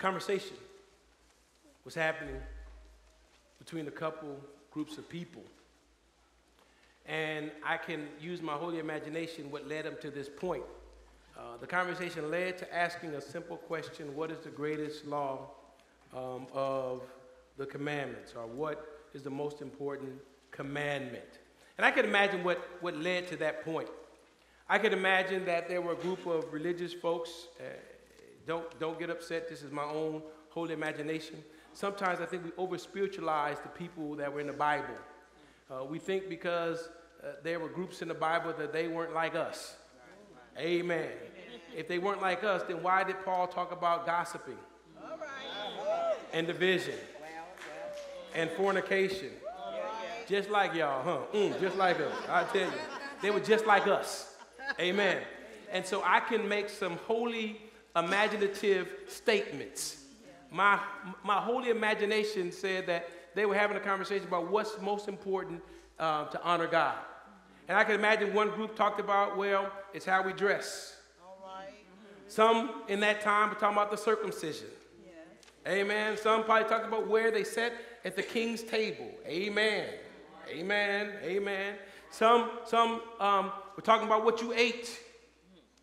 conversation was happening between a couple groups of people. And I can use my holy imagination what led them to this point. Uh, the conversation led to asking a simple question What is the greatest law um, of the commandments? Or what is the most important commandment? And I can imagine what, what led to that point. I could imagine that there were a group of religious folks. Uh, don't, don't get upset, this is my own holy imagination. Sometimes I think we over spiritualize the people that were in the Bible. Uh, we think because uh, there were groups in the Bible that they weren't like us. Amen. If they weren't like us, then why did Paul talk about gossiping and division and fornication? Just like y'all, huh? Mm, just like us. I tell you, they were just like us. Amen. And so I can make some holy, imaginative statements my, my holy imagination said that they were having a conversation about what's most important uh, to honor God. And I can imagine one group talked about, well, it's how we dress. All right. Some in that time were talking about the circumcision. Yeah. Amen. Some probably talked about where they sat at the king's table. Amen. Amen. Amen. Some, some um, were talking about what you ate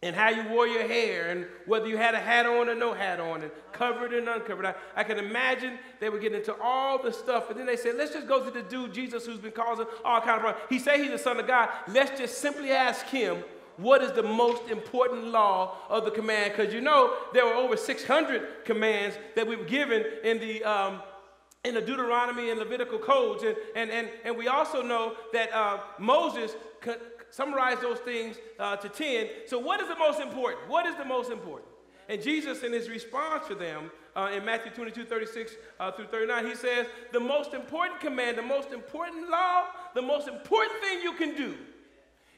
and how you wore your hair and whether you had a hat on or no hat on and covered and uncovered. I, I can imagine they were getting into all the stuff and then they said, let's just go to the dude Jesus who's been causing all kind of problems. He said he's the son of God. Let's just simply ask him what is the most important law of the command because you know there were over 600 commands that we were given in the um, in the Deuteronomy and Levitical codes. And, and, and, and we also know that uh, Moses summarize those things uh, to 10. So, what is the most important? What is the most important? And Jesus, in his response to them uh, in Matthew 22, 36 uh, through 39, he says, The most important command, the most important law, the most important thing you can do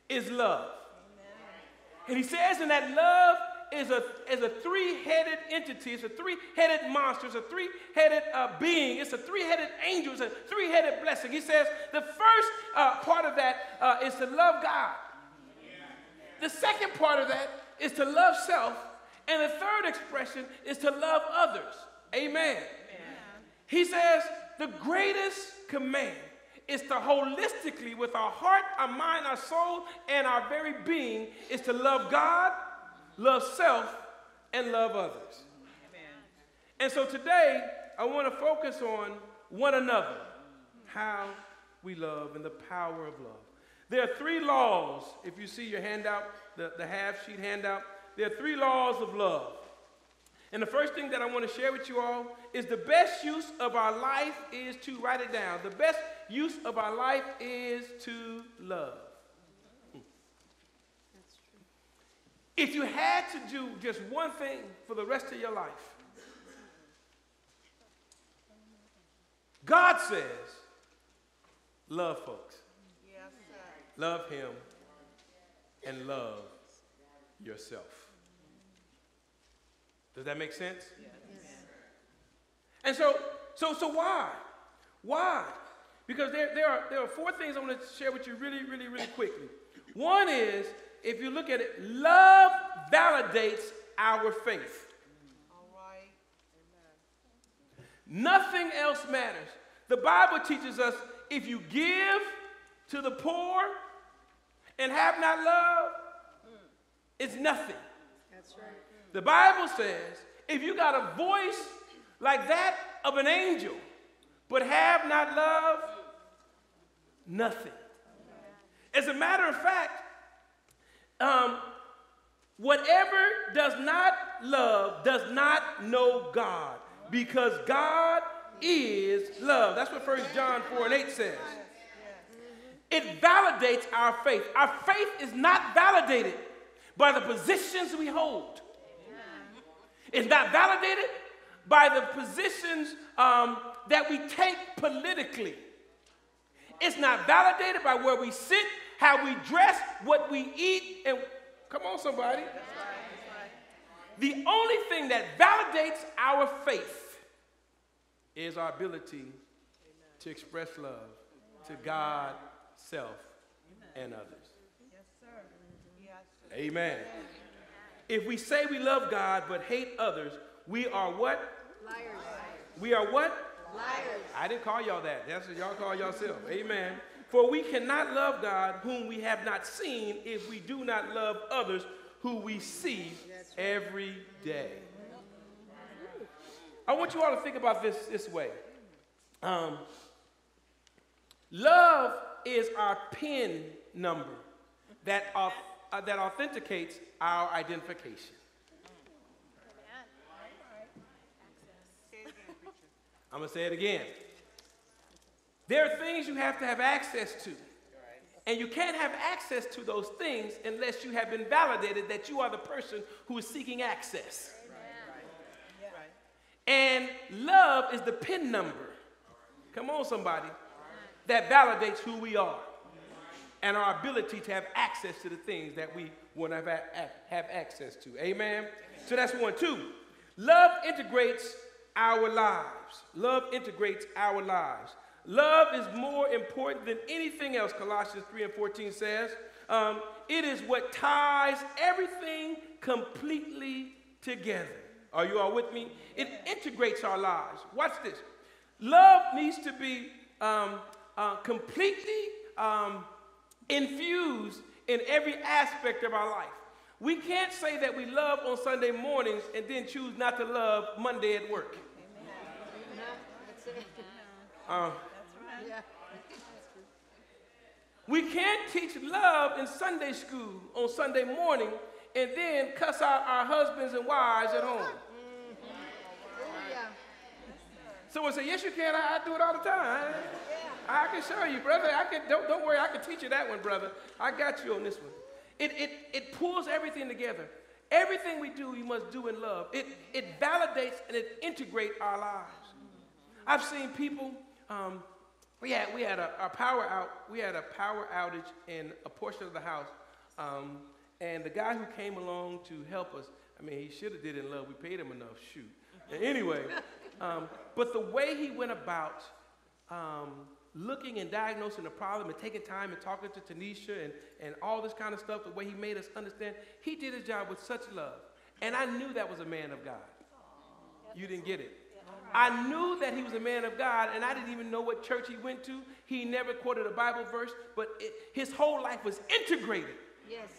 is love. Amen. And he says, in that love is a, is a three-headed entity. It's a three-headed monster. It's a three-headed uh, being. It's a three-headed angel. It's a three-headed blessing. He says the first uh, part of that uh, is to love God. The second part of that is to love self. And the third expression is to love others. Amen. Amen. He says the greatest command is to holistically, with our heart, our mind, our soul, and our very being, is to love God love self, and love others. And so today, I want to focus on one another, how we love and the power of love. There are three laws, if you see your handout, the, the half sheet handout, there are three laws of love. And the first thing that I want to share with you all is the best use of our life is to write it down. The best use of our life is to love. If you had to do just one thing for the rest of your life, God says, love folks. Yes, love Him and love yourself. Does that make sense? Yes. And so, so, so why? Why? Because there, there, are, there are four things I want to share with you really, really, really quickly. One is if you look at it, love validates our faith. All right. Amen. Nothing else matters. The Bible teaches us if you give to the poor and have not love, it's nothing. That's right. The Bible says if you got a voice like that of an angel, but have not love, nothing. As a matter of fact, um, whatever does not love does not know God because God is love. That's what First John 4 and 8 says. It validates our faith. Our faith is not validated by the positions we hold. It's not validated by the positions um, that we take politically. It's not validated by where we sit how we dress, what we eat, and come on, somebody. The only thing that validates our faith is our ability to express love to God, self, and others. Yes, sir. Yes, sir. Amen. If we say we love God but hate others, we are what? Liars. We are what? Liars. I didn't call y'all that. That's what y'all call yourself. Amen. For we cannot love God whom we have not seen if we do not love others who we see every day. I want you all to think about this this way. Um, love is our PIN number that, uh, that authenticates our identification. I'm going to say it again. There are things you have to have access to. And you can't have access to those things unless you have been validated that you are the person who is seeking access. And love is the PIN number. Come on, somebody. That validates who we are and our ability to have access to the things that we want to have, have access to. Amen? So that's one. Two, love integrates our lives. Love integrates our lives. Love is more important than anything else, Colossians 3 and 14 says. Um, it is what ties everything completely together. Are you all with me? It integrates our lives. Watch this. Love needs to be um, uh, completely um, infused in every aspect of our life. We can't say that we love on Sunday mornings and then choose not to love Monday at work. Uh, we can't teach love in Sunday school on Sunday morning and then cuss out our husbands and wives at home. Someone say, yes, you can. I, I do it all the time. I, I, can show you, brother. I can, don't, don't worry. I can teach you that one, brother. I got you on this one. It, it, it pulls everything together. Everything we do, we must do in love. It, it validates and it integrates our lives. I've seen people, um, we had, we had a, a, power out, we had a power outage in a portion of the house. Um, and the guy who came along to help us, I mean, he should have did it in love. We paid him enough, shoot. anyway, um, but the way he went about um, looking and diagnosing the problem and taking time and talking to Tanisha and, and all this kind of stuff, the way he made us understand, he did his job with such love. And I knew that was a man of God. You didn't get it. I knew that he was a man of God, and I didn't even know what church he went to. He never quoted a Bible verse, but it, his whole life was integrated. Yes.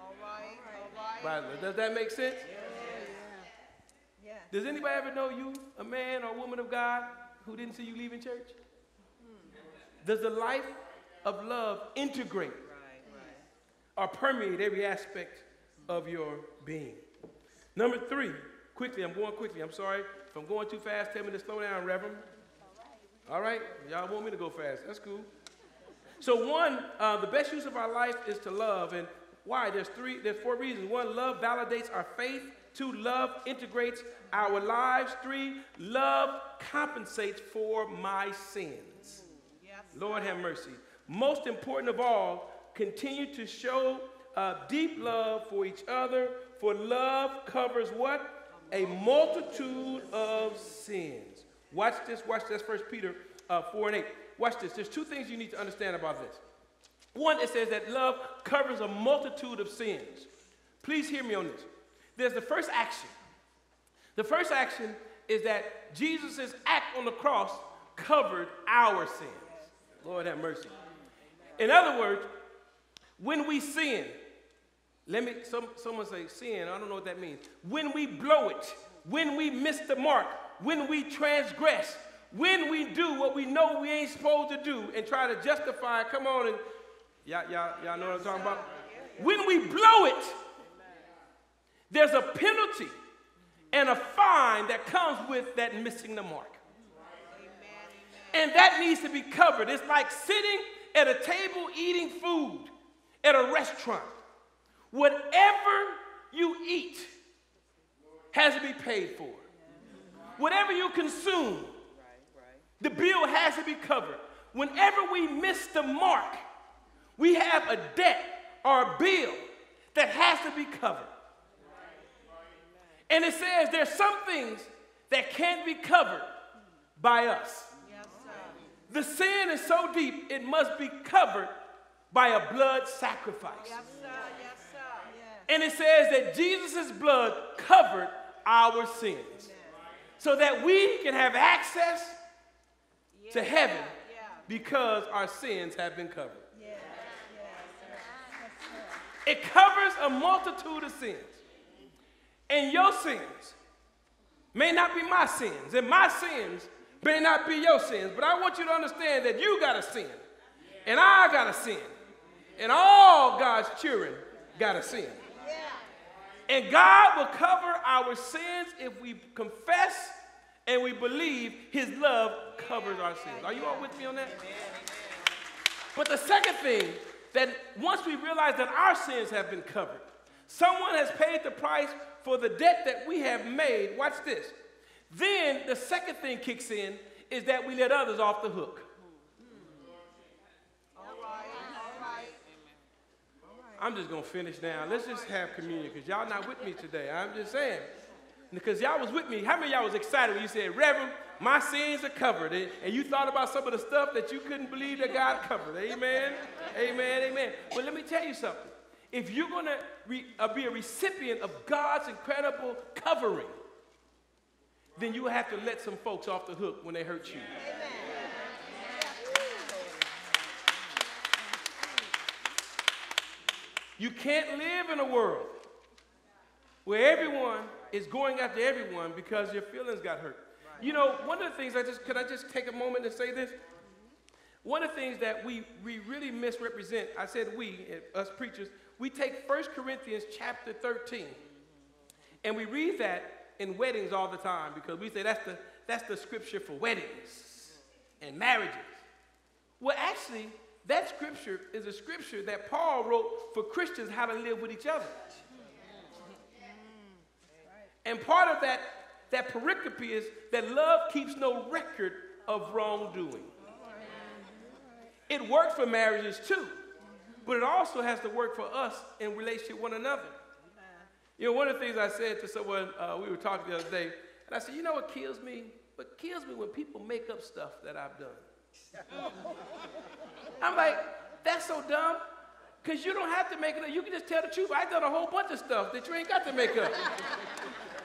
All right. All right. Does that make sense? Does anybody ever know you, a man or woman of God, who didn't see you leaving church? Hmm. Does the life of love integrate or permeate every aspect of your being? Number three, quickly, I'm going quickly. I'm sorry. If I'm going too fast, tell me to slow down, Reverend. All right. Y'all want me to go fast. That's cool. So, one, uh, the best use of our life is to love. And why? There's three, there's four reasons. One, love validates our faith. Two, love integrates our lives. Three, love compensates for my sins. Yes. Lord have mercy. Most important of all, continue to show uh, deep love for each other, for love covers what? A multitude of sins. Watch this, watch this, First Peter uh, 4 and 8. Watch this. There's two things you need to understand about this. One, it says that love covers a multitude of sins. Please hear me on this. There's the first action. The first action is that Jesus' act on the cross covered our sins. Lord have mercy. In other words, when we sin, let me, some, someone say sin, I don't know what that means. When we blow it, when we miss the mark, when we transgress, when we do what we know we ain't supposed to do and try to justify, come on and, y'all, y'all, y'all know what I'm talking about? When we blow it, there's a penalty and a fine that comes with that missing the mark. And that needs to be covered. It's like sitting at a table eating food at a restaurant. Whatever you eat has to be paid for. Whatever you consume, the bill has to be covered. Whenever we miss the mark, we have a debt or a bill that has to be covered. And it says there's some things that can't be covered by us. The sin is so deep, it must be covered by a blood sacrifice. And it says that Jesus' blood covered our sins. so that we can have access to heaven Yeah. because our sins have been covered. It covers a multitude of sins. And your sins may not be my sins, and my sins may not be your sins. But I want you to understand that you got a sin, and I got a sin, and all God's children got a sin. And God will cover our sins if we confess and we believe His love covers our sins. Are you all with me on that? But the second thing, that once we realize that our sins have been covered, someone has paid the price for the debt that we have made. Watch this. Then the second thing kicks in is that we let others off the hook. All right. All right. I'm just gonna finish now. Let's just have communion because y'all not with me today. I'm just saying. Because y'all was with me. How many y'all was excited when you said, Reverend, my sins are covered? And, you thought about some of the stuff that you couldn't believe that God covered. Amen. amen. Amen. But let me tell you something. If you're gonna re, uh, be a recipient of God's incredible covering, then you have to let some folks off the hook when they hurt you. You can't live in a world where everyone is going after everyone because your feelings got hurt. You know, one of the things I just could I just take a moment to say this? One of the things that we, we really misrepresent, I said we, eh, us preachers, we take 1 Corinthians chapter 13 and we read that in weddings all the time because we say that's the, that's the scripture for weddings and marriages. Well, actually, that scripture is a scripture that Paul wrote for Christians how to live with each other. And part of that, that pericope is that love keeps no record of wrongdoing. It works for marriages too, but it also has to work for us in relationship one another. You know, one of the things I said to someone, uh, we were talking the other day, and I said, you know what kills me? What kills me when people make up stuff that I've done. I'm like, that's so dumb. Because you don't have to make it up. You can just tell the truth. I've done a whole bunch of stuff that you ain't got to make up.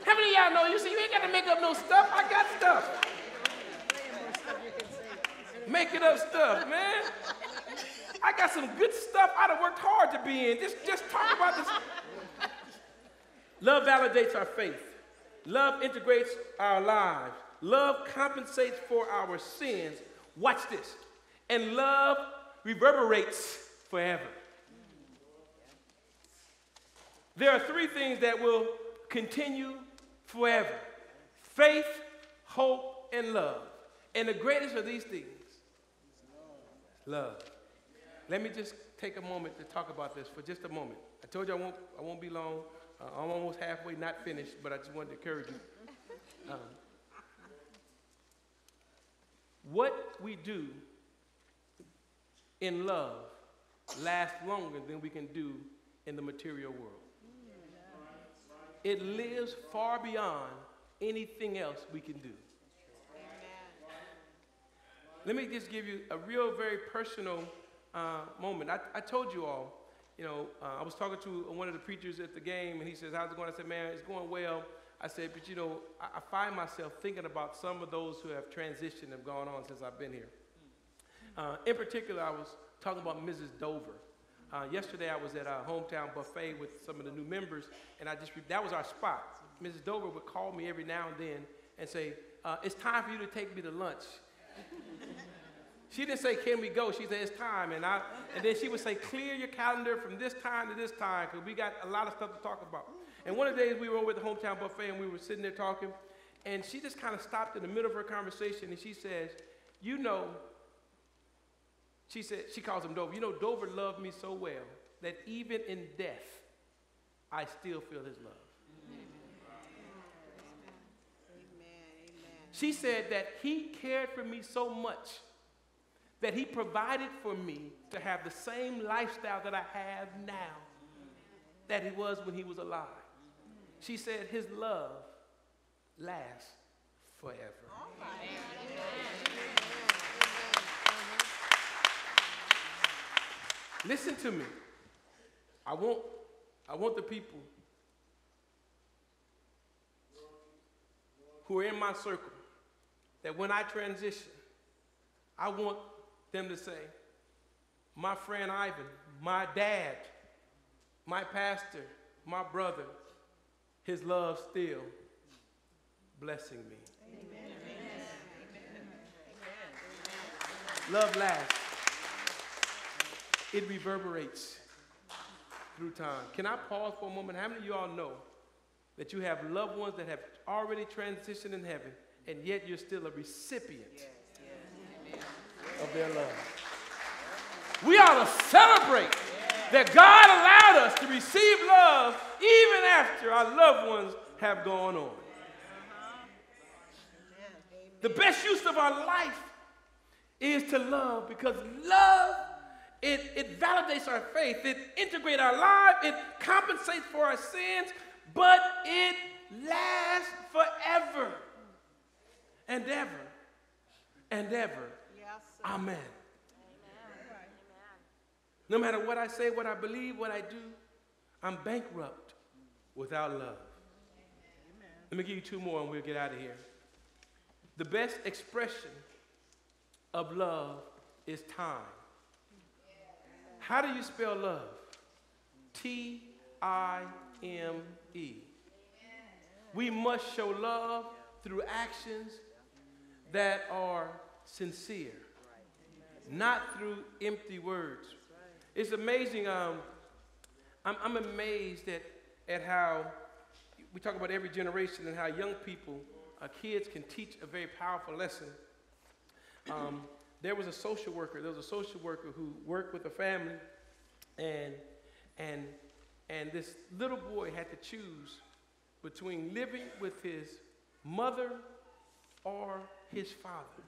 How many of y'all know you see you ain't got to make up no stuff? I got stuff. Making up stuff, man. I got some good stuff I'd have worked hard to be in. Just, just talk about this. Love validates our faith. Love integrates our lives. Love compensates for our sins. Watch this. And love reverberates forever. There are three things that will continue forever faith, hope, and love. And the greatest of these things love. Let me just take a moment to talk about this for just a moment. I told you I won't, I won't be long. Uh, I'm almost halfway, not finished, but I just wanted to encourage you. Um, what we do in love lasts longer than we can do in the material world. It lives far beyond anything else we can do. Let me just give you a real, very personal uh, moment. I, I told you all, you know, uh, I was talking to one of the preachers at the game, and he says, How's it going? I said, Man, it's going well. I said, But you know, I, I find myself thinking about some of those who have transitioned, have gone on since I've been here. Uh, in particular, I was talking about Mrs. Dover. Uh, yesterday, I was at a hometown buffet with some of the new members, and I just that was our spot. Mrs. Dover would call me every now and then and say, uh, "It's time for you to take me to lunch." she didn't say, "Can we go?" She said, "It's time," and I and then she would say, "Clear your calendar from this time to this time because we got a lot of stuff to talk about." And one of the days we were over at the hometown buffet and we were sitting there talking, and she just kind of stopped in the middle of her conversation and she says, "You know." She said, she calls him Dover. You know, Dover loved me so well that even in death, I still feel his love. Amen. Amen. She said that he cared for me so much that he provided for me to have the same lifestyle that I have now that he was when he was alive. She said his love lasts forever. Oh Listen to me. I want, I want the people who are in my circle that when I transition, I want them to say, my friend Ivan, my dad, my pastor, my brother, his love still blessing me. Love lasts. It reverberates through time. Can I pause for a moment? How many of you all know that you have loved ones that have already transitioned in heaven, and yet you're still a recipient of their love? We ought to celebrate that God allowed us to receive love even after our loved ones have gone on. The best use of our life is to love because love it, it validates our faith. It integrates our life. It compensates for our sins. But it lasts forever and ever and ever. Yes, sir. amen. No matter what i say what i believe what i do i'm bankrupt without love. Let me give you two more and we'll get out of here. The best expression of love is time. How do you spell love? T I M E. We must show love through actions that are sincere, not through empty words. It's amazing. Um, I'm, I'm amazed at, at how we talk about every generation and how young people, uh, kids, can teach a very powerful lesson um, there was a social worker. There was a social worker who worked with a family, and and and this little boy had to choose between living with his mother or his father.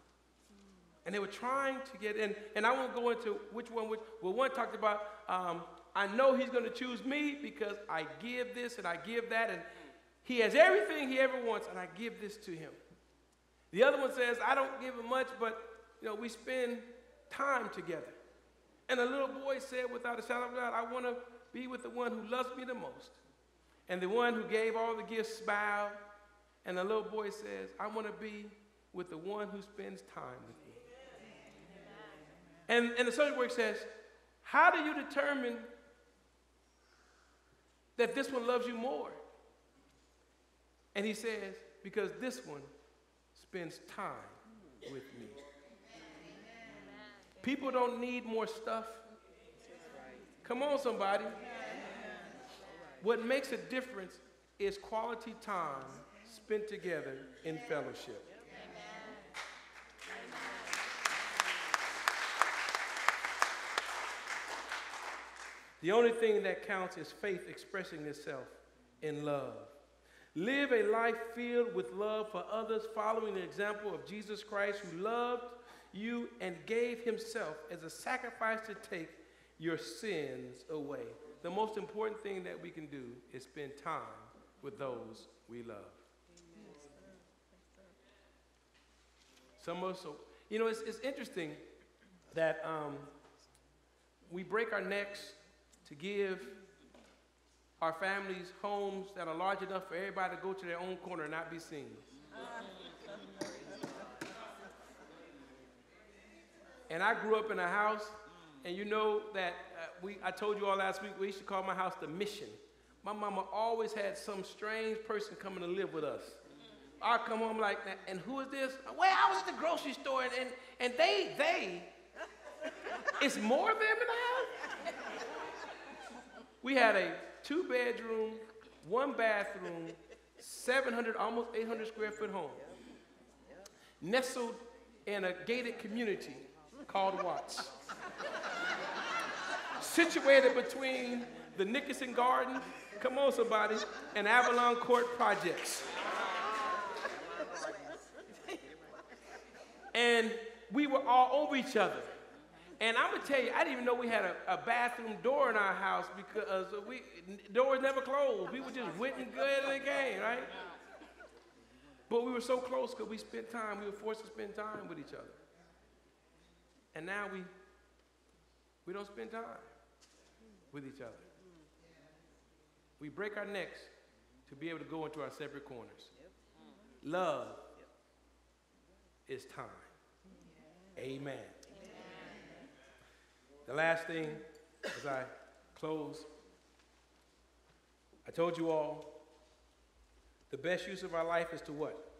And they were trying to get in, and I won't go into which one. Which, well, one talked about, um, I know he's going to choose me because I give this and I give that, and he has everything he ever wants, and I give this to him. The other one says, I don't give him much, but you know, we spend time together. And the little boy said, without a shadow of a doubt, I want to be with the one who loves me the most. And the one who gave all the gifts smiled. And the little boy says, I want to be with the one who spends time with me. And, and the social worker says, How do you determine that this one loves you more? And he says, Because this one spends time with me. People don't need more stuff. Come on, somebody. What makes a difference is quality time spent together in fellowship. The only thing that counts is faith expressing itself in love. Live a life filled with love for others, following the example of Jesus Christ, who loved you and gave himself as a sacrifice to take your sins away. The most important thing that we can do is spend time with those we love. Some of us, you know, it's, it's interesting that um, we break our necks to give our families homes that are large enough for everybody to go to their own corner and not be seen. And I grew up in a house, and you know that uh, we, I told you all last week, we used to call my house the mission. My mama always had some strange person coming to live with us. I come home like, and who is this? Well, I was at the grocery store, and, and, and they, they, it's more of them in the house? We had a two bedroom, one bathroom, 700, almost 800 square foot home, nestled in a gated community called Watts. Situated between the Nickerson Garden, come on somebody, and Avalon Court projects. And we were all over each other. And I'm gonna tell you, I didn't even know we had a, a bathroom door in our house because we doors never closed. People just went good and they came, right? But we were so close because we spent time. We were forced to spend time with each other. And now we we don't spend time with each other. We break our necks to be able to go into our separate corners. love is time. Amen. The last thing as I close, I told you all the best use of our life is to what?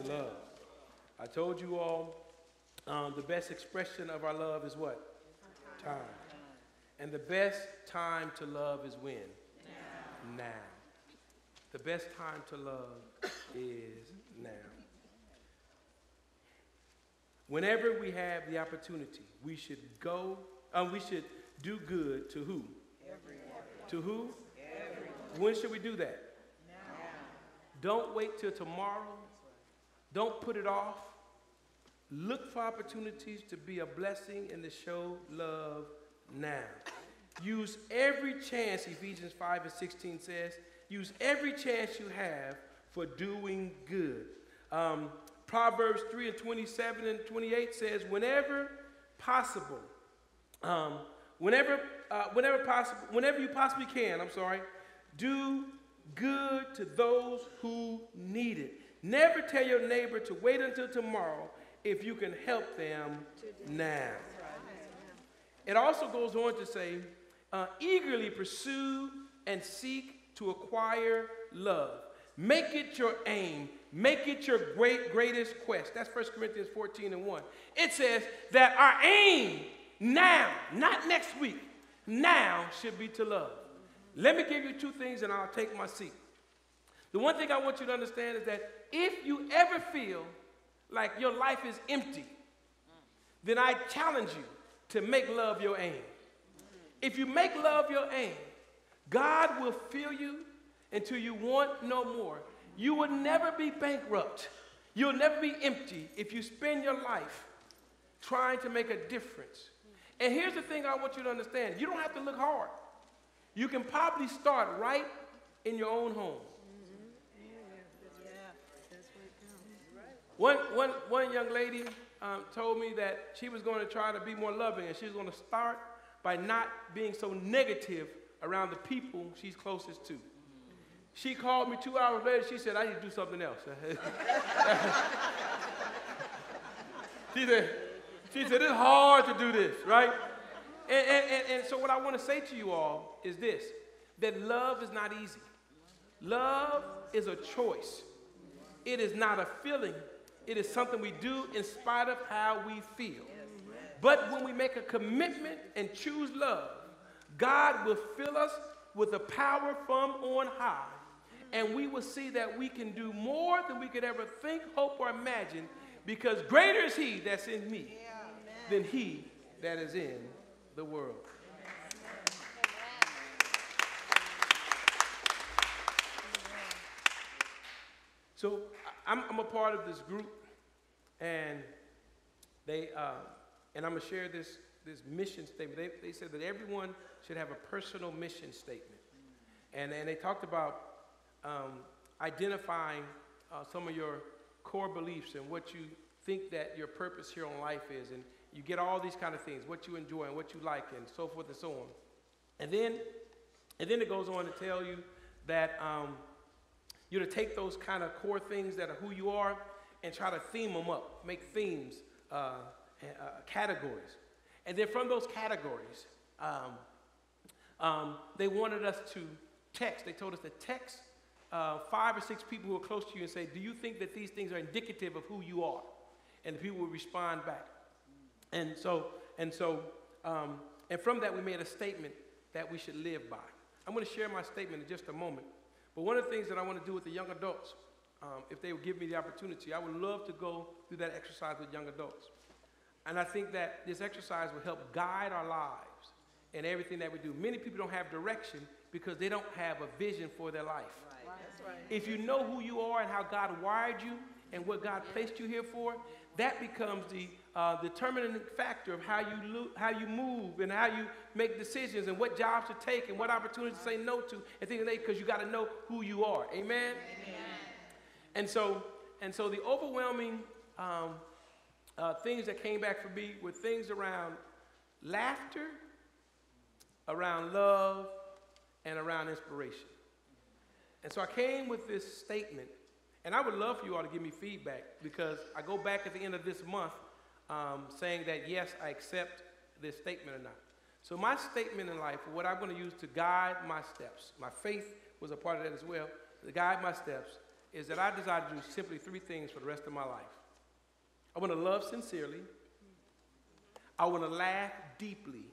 To love. I told you all um, the best expression of our love is what? Time. And the best time to love is when? Now. now. The best time to love is now. Whenever we have the opportunity, we should go, uh, we should do good to who? Everyone. To who? Everyone. When should we do that? Now. Don't wait till tomorrow. Don't put it off. Look for opportunities to be a blessing and to show love now. Use every chance, Ephesians 5 and 16 says, use every chance you have for doing good. Um, Proverbs 3 and 27 and 28 says, whenever possible, um, whenever, uh, whenever possible, whenever you possibly can, I'm sorry, do good to those who need it. Never tell your neighbor to wait until tomorrow if you can help them now. It also goes on to say, uh, eagerly pursue and seek to acquire love. Make it your aim. Make it your great, greatest quest. That's 1 Corinthians 14 and 1. It says that our aim now, not next week, now should be to love. Let me give you two things and I'll take my seat. The one thing I want you to understand is that if you ever feel like your life is empty, then I challenge you to make love your aim. If you make love your aim, God will fill you until you want no more. You will never be bankrupt. You'll never be empty if you spend your life trying to make a difference. And here's the thing I want you to understand you don't have to look hard. You can probably start right in your own home. One, one, one young lady um, told me that she was going to try to be more loving and she was going to start by not being so negative around the people she's closest to. She called me two hours later. She said, I need to do something else. she said, she said, it's hard to do this, right? And, and, and, and so what I want to say to you all is this, that love is not easy. Love is a choice. It is not a feeling. It is something we do in spite of how we feel. But when we make a commitment and choose love, God will fill us with the power from on high and we will see that we can do more than we could ever think, hope, or imagine because greater is He that's in me than He that is in the world. So I'm, I'm, a part of this group, and they uh, and I'm gonna share this this mission statement. They, they said that everyone should have a personal mission statement, and and they talked about um, identifying uh, some of your core beliefs and what you think that your purpose here on life is. And you get all these kind of things, what you enjoy and what you like and so forth and so on. And then, and then it goes on to tell you that um, you're to take those kind of core things that are who you are and try to theme them up, make themes, uh, uh, categories. And then from those categories, um, um, they wanted us to text. They told us to text uh, five or six people who are close to you and say, Do you think that these things are indicative of who you are? And the people would respond back. And so, and so, um, and from that, we made a statement that we should live by. I'm going to share my statement in just a moment. But one of the things that I want to do with the young adults, um, if they would give me the opportunity, I would love to go through that exercise with young adults. And I think that this exercise will help guide our lives and everything that we do. Many people don't have direction because they don't have a vision for their life. If you know who you are and how God wired you and what God placed you here for, that becomes the uh, determining factor of how you, lo- how you move and how you make decisions and what jobs to take and what opportunities to say no to and things like that because you got to know who you are. Amen? Amen? And so, and so the overwhelming um, uh, things that came back for me were things around laughter, around love, and around inspiration. And so I came with this statement, and I would love for you all to give me feedback because I go back at the end of this month um, saying that yes, I accept this statement or not. So my statement in life, what I'm going to use to guide my steps, my faith was a part of that as well. To guide my steps is that I desire to do simply three things for the rest of my life. I want to love sincerely. I want to laugh deeply.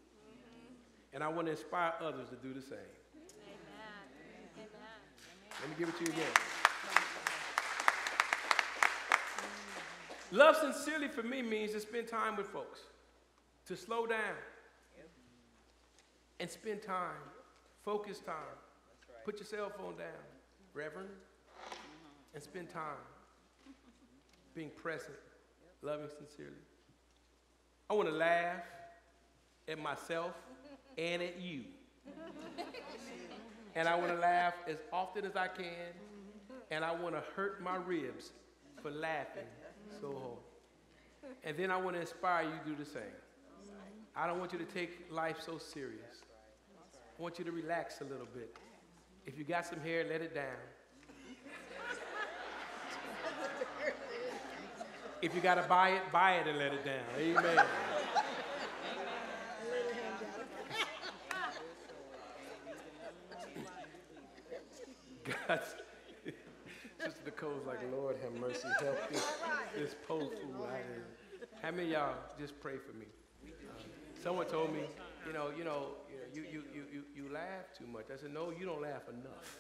And I want to inspire others to do the same. Let me give it to you again. Love sincerely for me means to spend time with folks, to slow down and spend time, focus time. Put your cell phone down, Reverend, and spend time being present, loving sincerely. I want to laugh at myself and at you. And I want to laugh as often as I can, and I want to hurt my ribs for laughing so hard. And then I want to inspire you to do the same. I don't want you to take life so serious. I want you to relax a little bit. If you got some hair, let it down. If you got to buy it, buy it and let it down. Amen. God, Like, Lord have mercy, help this, this poor fool out here. How many of y'all just pray for me? Um, someone told me, you know, you know, you, you, you, you, you laugh too much. I said, no, you don't laugh enough.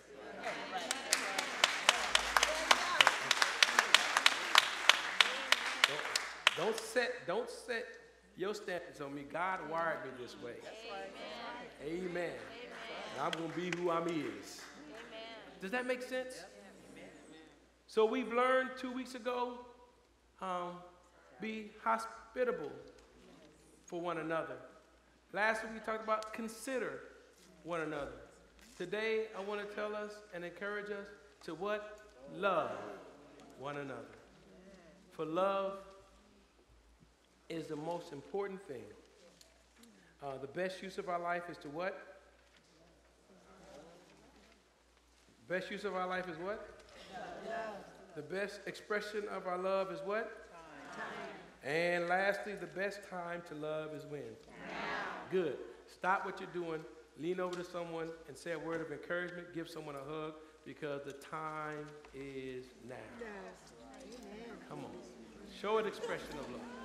Don't, set, don't set your standards on me. God wired me this way. Amen. I'm gonna be who I'm is. Does that make sense? So we've learned two weeks ago, um, be hospitable for one another. Last week we talked about consider one another. Today I want to tell us and encourage us to what? Love one another. For love is the most important thing. Uh, the best use of our life is to what? Best use of our life is what? The best expression of our love is what? Time. And lastly, the best time to love is when? Now. Good. Stop what you're doing, lean over to someone and say a word of encouragement, give someone a hug because the time is now. Come on. Show an expression of love.